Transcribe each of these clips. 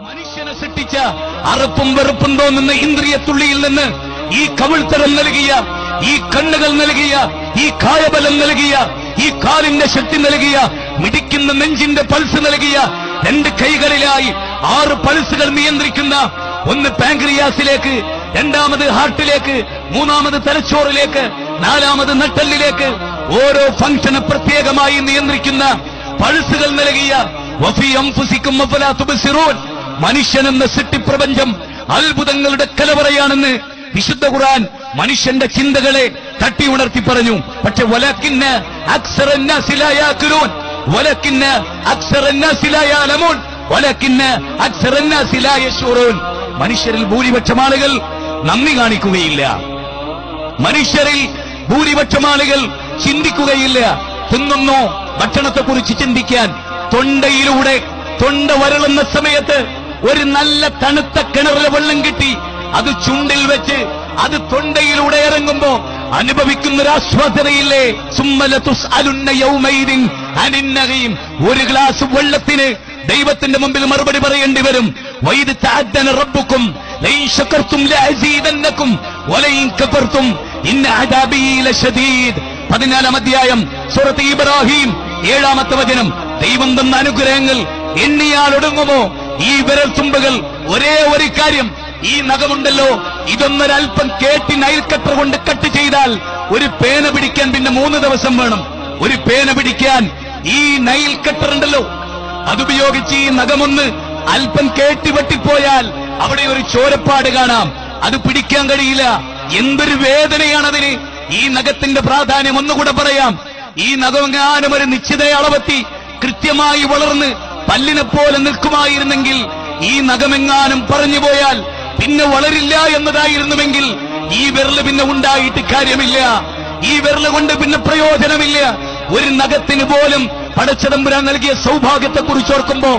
മനുഷ്യനെ സൃഷ്ടിച്ച അറുപ്പും വെറുപ്പും തോന്നുന്ന ഇന്ദ്രിയ ഇന്ദ്രിയത്തുള്ളിയിൽ നിന്ന് ഈ കവിൾത്തരം നൽകിയ ഈ കണ്ണുകൾ നൽകിയ ഈ കായബലം നൽകിയ ഈ കാലിന്റെ ശക്തി നൽകിയ മിടിക്കുന്ന നെഞ്ചിന്റെ പൾസ് നൽകിയ രണ്ട് കൈകളിലായി ആറ് പൾസുകൾ നിയന്ത്രിക്കുന്ന ഒന്ന് പാങ്ക്രിയാസിലേക്ക് രണ്ടാമത് ഹാർട്ടിലേക്ക് മൂന്നാമത് തലച്ചോറിലേക്ക് നാലാമത് നട്ടലിലേക്ക് ഓരോ ഫംഗ്ഷന് പ്രത്യേകമായി നിയന്ത്രിക്കുന്ന പൾസുകൾ നൽകിയ വഫി അംഫുസിക്കും മനുഷ്യനെന്ന സൃഷ്ടിപ്രപഞ്ചം അത്ഭുതങ്ങളുടെ കലവറയാണെന്ന് വിശുദ്ധ ഖുർആൻ മനുഷ്യന്റെ ചിന്തകളെ തട്ടി ഉണർത്തി പറഞ്ഞു. പക്ഷെ വലക്കിന്ന് അക്സറന്നാസിലായാക്കുലൂൻ വലക്കിന്ന് അക്സറന്നാസിലായാലമൂൻ വലക്കിന്ന് അക്സറന്നാസിലായശൂറൂൻ മനുഷ്യരിൽ ഭൂരിപക്ഷം ആളുകൾ നന്ദി കാണിക്കുകയില്ല. മനുഷ്യരിൽ ഭൂരിപക്ഷം ആളുകൾ ചിന്തിക്കുകയില്ല. തിന്നുന്നു ഭക്ഷണത്തെക്കുറിച്ച് ചിന്തിക്കാൻ തൊണ്ടയിലൂടെ തൊണ്ട വരളുന്ന സമയത്ത് ഒരു നല്ല തണുത്ത കിണറിൽ വെള്ളം കിട്ടി. അത് ചുണ്ടിൽ വെച്ച് അത് തൊണ്ടയിലൂടെ ഇറങ്ങുമ്പോ അനുഭവിക്കുന്ന ഒരു ആസ്വാദനയില്ലേ സുമ്മല തുസ് യൗമൈദിൻ അനിന്നകയും ഒരു ഗ്ലാസ് വെള്ളത്തിന് ദൈവത്തിന്റെ മുമ്പിൽ മറുപടി പറയേണ്ടി വരും. വൈദ് തഅദ്ദന റബ്ബുക്കും ലൈൻ ലഅസീദന്നക്കും വലൈൻ ഇന്ന അദാബീ ലശദീദ്. പതിനാലാം അധ്യായം സൂറത്ത് ഇബ്രാഹിം ഏഴാമത്തെ വചനം. ദൈവം തന്ന അനുഗ്രഹങ്ങൾ എണ്ണിയാൽ ഒടുങ്ങുമോ? ഈ വിരൽ തുമ്പുകൾ ഒരേ ഒരു കാര്യം. ഈ നഖമുണ്ടല്ലോ. ഇതൊന്നൊരൽപ്പം കേട്ടി നൈൽക്കട്ടർ കൊണ്ട് കട്ട് ചെയ്താൽ ഒരു പേന പിടിക്കാൻ പിന്നെ മൂന്ന് ദിവസം വേണം. ഒരു പേന പിടിക്കാൻ ഈ നൈൽ കട്ടറുണ്ടല്ലോ അതുപയോഗിച്ച് ഈ നഖമൊന്ന് അല്പം കേട്ടി വെട്ടിപ്പോയാൽ അവിടെ ഒരു ചോരപ്പാട് കാണാം. അത് പിടിക്കാൻ കഴിയില്ല. എന്തൊരു വേദനയാണതിന് ഈ നഖത്തിന്റെ പ്രാധാന്യം ഒന്നുകൂടെ പറയാം. ഈ നഖമെങ്ങാനും ഒരു നിശ്ചിത അളവെത്തി കൃത്യമായി വളർന്ന് പല്ലിനെ പോലെ നിൽക്കുമായിരുന്നെങ്കിൽ ഈ നഖമെങ്ങാനും പറഞ്ഞു പോയാൽ പിന്നെ വളരില്ല എന്നതായിരുന്നുവെങ്കിൽ ഈ വിരല് പിന്നെ ഉണ്ടായിട്ട് കാര്യമില്ല ഈ വിരല് കൊണ്ട് പിന്നെ പ്രയോജനമില്ല ഒരു നഖത്തിന് പോലും പടച്ചതമ്പുരാൻ നൽകിയ സൗഭാഗ്യത്തെ കുറിച്ച് ഓർക്കുമ്പോ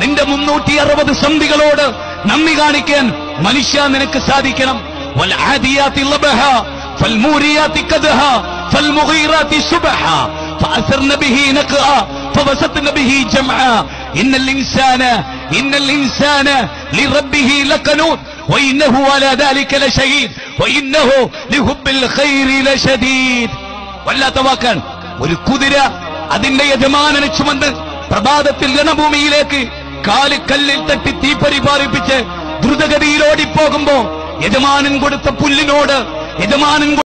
നിന്റെ മുന്നൂറ്റി അറുപത് സന്ധികളോട് നന്ദി കാണിക്കാൻ മനുഷ്യ നിനക്ക് സാധിക്കണം والعاديات ضبحا فالموريات قدحا فالمغيرات سبحا فأثرن به نقعا فوسطن به جمعا إن الإنسان إن الإنسان لربه لقنوت وإنه على ذلك لشهيد وإنه لحب الخير لشديد വല്ലാത്ത വാക്കാണ് ഒരു കുതിര അതിന്റെ യജമാനനെ ചുമന്ന് പ്രഭാതത്തിൽ രണഭൂമിയിലേക്ക് കാല് കല്ലിൽ തട്ടി തീപ്പരി പാറിപ്പിച്ച് ദ്രുതഗതിയിൽ ഓടിപ്പോകുമ്പോ യജമാനൻ കൊടുത്ത പുല്ലിനോട് യജമാനൻ